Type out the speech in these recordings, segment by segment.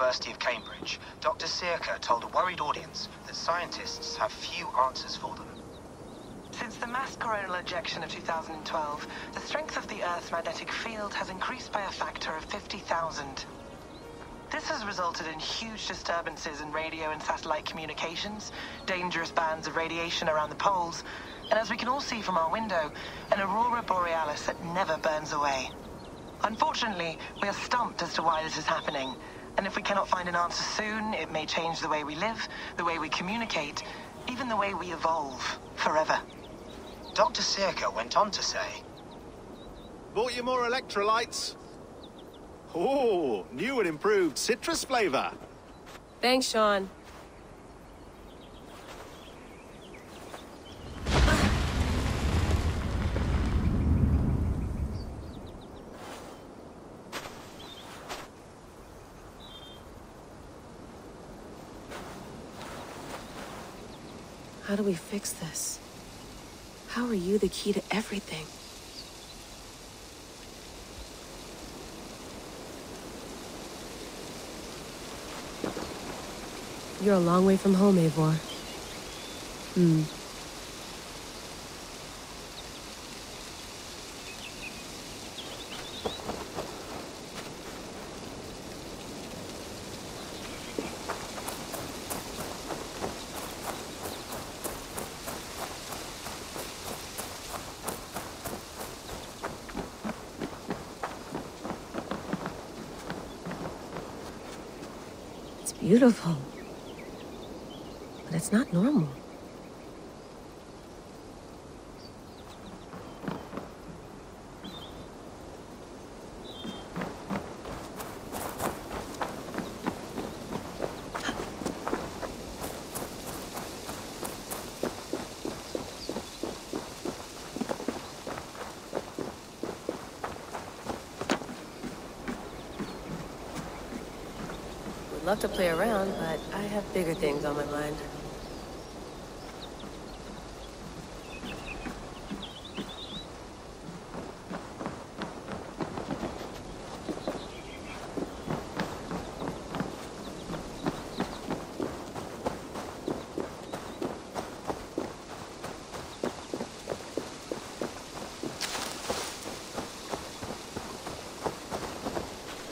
University of Cambridge, Dr. Circa told a worried audience that scientists have few answers for them. Since the mass coronal ejection of 2012, the strength of the Earth's magnetic field has increased by a factor of 50,000. This has resulted in huge disturbances in radio and satellite communications, dangerous bands of radiation around the poles, and as we can all see from our window, an aurora borealis that never burns away. Unfortunately, we are stumped as to why this is happening, and if we cannot find an answer soon, it may change the way we live, the way we communicate, even the way we evolve, forever. Dr. Circa went on to say, Bought you more electrolytes? Oh, new and improved citrus flavor. Thanks, Sean. How do we fix this? How are you the key to everything? You're a long way from home, Eivor. Hmm. Beautiful. But it's not normal. Love to play around, but I have bigger things on my mind.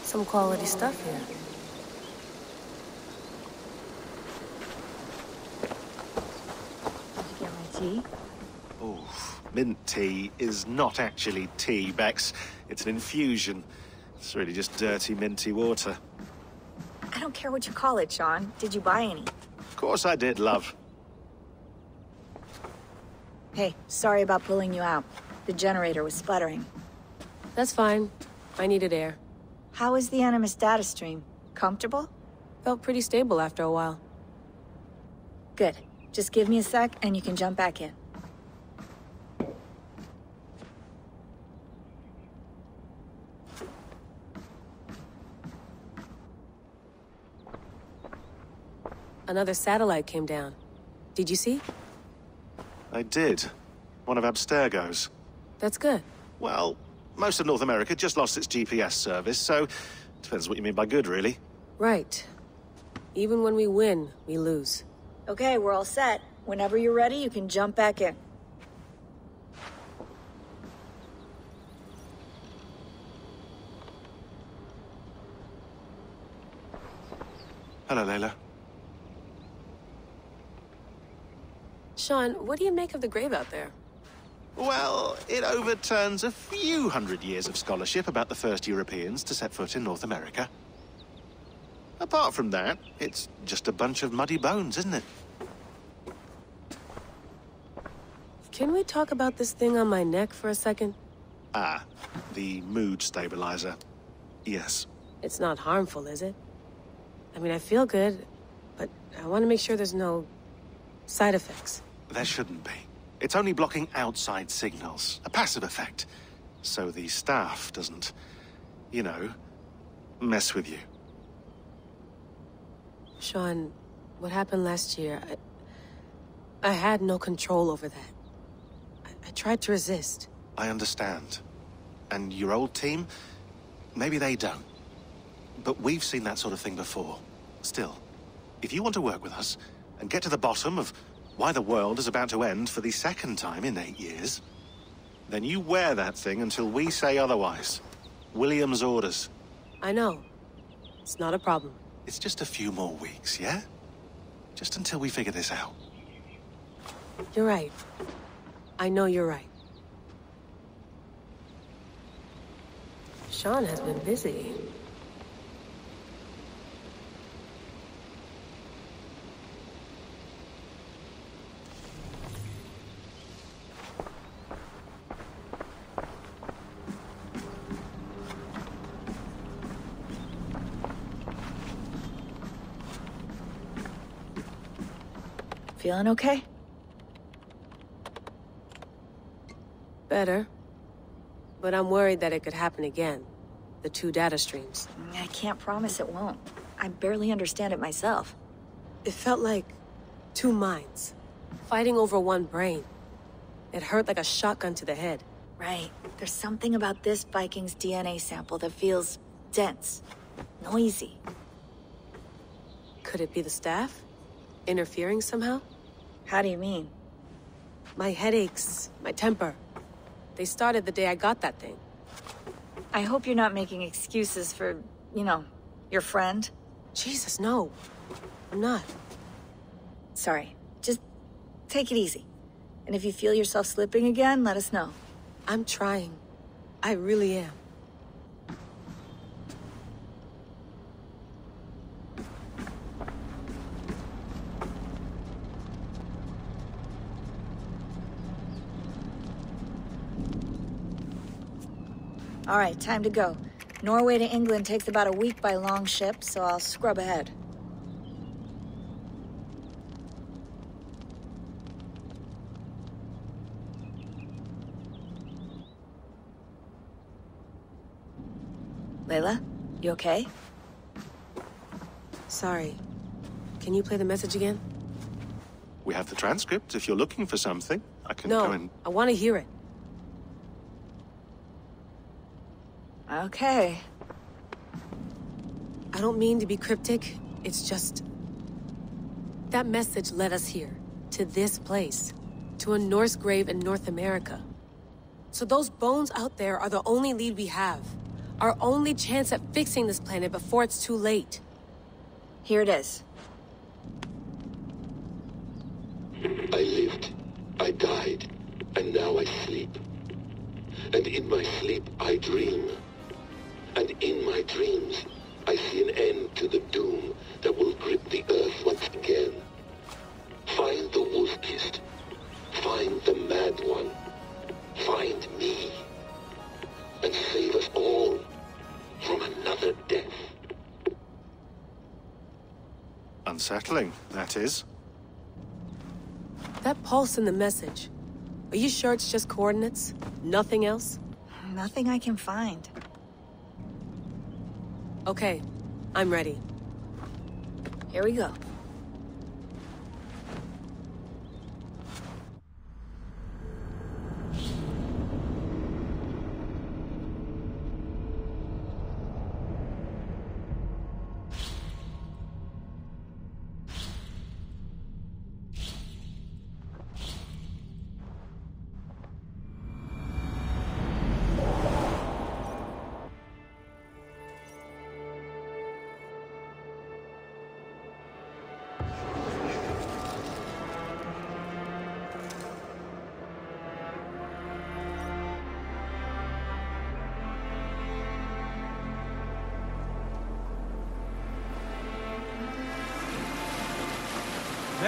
Some quality stuff here. Did you get my tea? Oof. Mint tea is not actually tea, Bex. It's an infusion. It's really just dirty, minty water. I don't care what you call it, Sean. Did you buy any? Of course I did, love. Hey, sorry about pulling you out. The generator was sputtering. That's fine. I needed air. How is the Animus data stream? Comfortable? Felt pretty stable after a while. Good. Just give me a sec and you can jump back in. Another satellite came down. Did you see? I did. One of Abstergo's. That's good. Well, most of North America just lost its GPS service, so depends what you mean by good, really. Right. Even when we win, we lose. Okay, we're all set. Whenever you're ready, you can jump back in. Hello, Layla. Sean, what do you make of the grave out there? Well, it overturns a few hundred years of scholarship about the first Europeans to set foot in North America. Apart from that, it's just a bunch of muddy bones, isn't it? Can we talk about this thing on my neck for a second? Ah, the mood stabilizer. Yes. It's not harmful, is it? I mean, I feel good, but I want to make sure there's no side effects. There shouldn't be. It's only blocking outside signals, a passive effect. So the staff doesn't, you know, mess with you. Sean, what happened last year, I, I had no control over that. I, I tried to resist. I understand. And your old team, maybe they don't. but we've seen that sort of thing before. Still, if you want to work with us and get to the bottom of why the world is about to end for the second time in eight years, then you wear that thing until we say otherwise. William's orders. I know. It's not a problem. It's just a few more weeks, yeah? Just until we figure this out. You're right. I know you're right. Sean has been busy. Feeling okay? Better. But I'm worried that it could happen again. The two data streams. I can't promise it won't. I barely understand it myself. It felt like two minds, fighting over one brain. It hurt like a shotgun to the head. Right. There's something about this Viking's DNA sample that feels dense, noisy. Could it be the staff? Interfering somehow? How do you mean? My headaches, my temper. They started the day I got that thing. I hope you're not making excuses for, you know, your friend. Jesus, no. I'm not. Sorry. Just take it easy. And if you feel yourself slipping again, let us know. I'm trying. I really am. All right, time to go. Norway to England takes about a week by long ship, so I'll scrub ahead. Layla, you okay? Sorry. Can you play the message again? We have the transcript if you're looking for something. I can no, go and... I want to hear it. Okay. I don't mean to be cryptic. It's just... That message led us here. To this place. To a Norse grave in North America. So those bones out there are the only lead we have. Our only chance at fixing this planet before it's too late. Here it is. I lived, I died, and now I sleep. And in my sleep I dream. And in my dreams I see an end to the doom that will grip the earth once again. Find the wolf-kissed. Find the mad one. Find me. And save us all from another death. Unsettling, that is. That pulse in the message. Are you sure it's just coordinates? Nothing else? Nothing I can find. Okay, I'm ready. Here we go.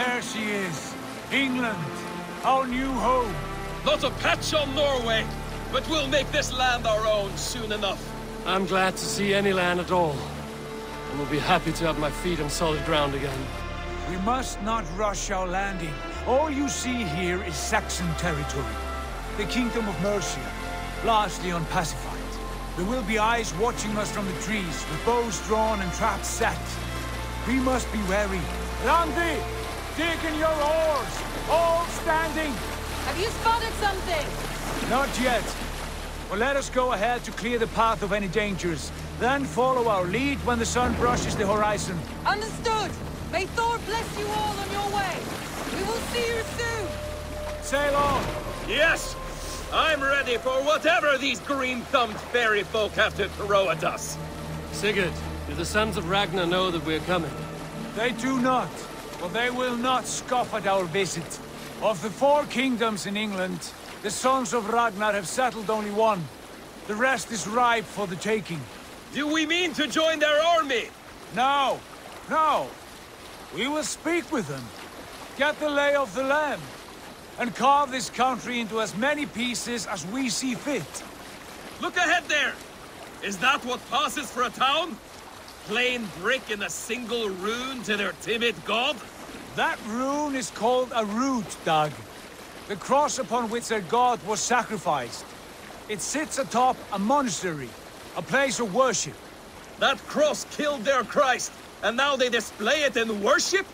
There she is. England. Our new home. Not a patch on Norway, but we'll make this land our own soon enough. I'm glad to see any land at all. And will be happy to have my feet on solid ground again. We must not rush our landing. All you see here is Saxon territory. The Kingdom of Mercia, largely unpacified. There will be eyes watching us from the trees, with bows drawn and traps set. We must be wary. Randvi! Dig in your oars! All standing! Have you spotted something? Not yet. But let us go ahead to clear the path of any dangers. Then follow our lead when the sun brushes the horizon. Understood! May Thor bless you all on your way! We will see you soon! Sail on! Yes! I'm ready for whatever these green-thumbed fairy folk have to throw at us. Sigurd, do the sons of Ragnar know that we're coming? They do not, but they will not scoff at our visit. Of the four kingdoms in England, the sons of Ragnar have settled only one. The rest is ripe for the taking. Do we mean to join their army? No, no. We will speak with them, get the lay of the land, and carve this country into as many pieces as we see fit. Look ahead there! Is that what passes for a town? Plain brick in a single rune to their timid god? That rune is called a rood, Dag. The cross upon which their god was sacrificed. It sits atop a monastery, a place of worship. That cross killed their Christ, and now they display it in worship?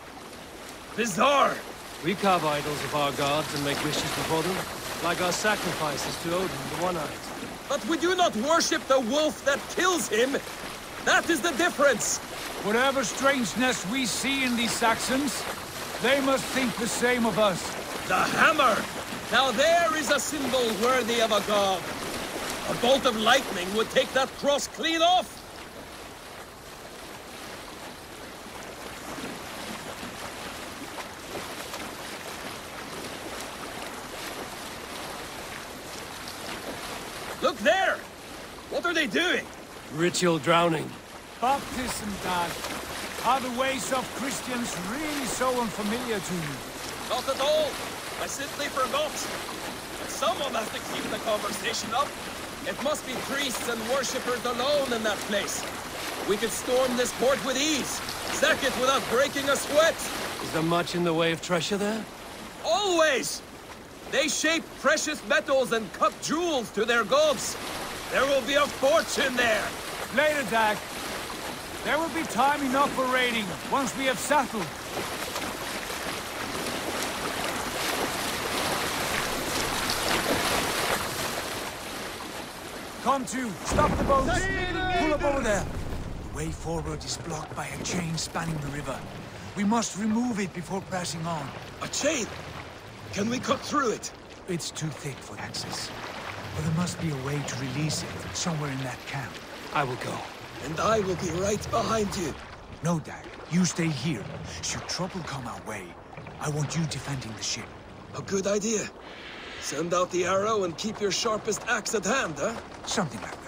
Bizarre. We carve idols of our gods and make wishes before them, like our sacrifices to Odin, the One-Eyed. But we do not worship the wolf that kills him. That is the difference. Whatever strangeness we see in these Saxons, they must think the same of us. The hammer! Now there is a symbol worthy of a god. A bolt of lightning would take that cross clean off. Look there! What are they doing? Ritual drowning. Baptism, Dag. Are the ways of Christians really so unfamiliar to you? Not at all. I simply forgot. But someone has to keep the conversation up. It must be priests and worshippers alone in that place. We could storm this port with ease. Sack it without breaking a sweat. Is there much in the way of treasure there? Always! They shape precious metals and cut jewels to their gods. There will be a fortune there. Later, Dag. There will be time enough for raiding, once we have settled. Come to. Stop the boats. Pull up over there. The way forward is blocked by a chain spanning the river. We must remove it before pressing on. A chain? Can we cut through it? It's too thick for access. But there must be a way to release it, somewhere in that camp. I will go. And I will be right behind you. No, Dag. You stay here. Should trouble come our way, I want you defending the ship. A good idea. Send out the arrow and keep your sharpest axe at hand, huh? Something like that.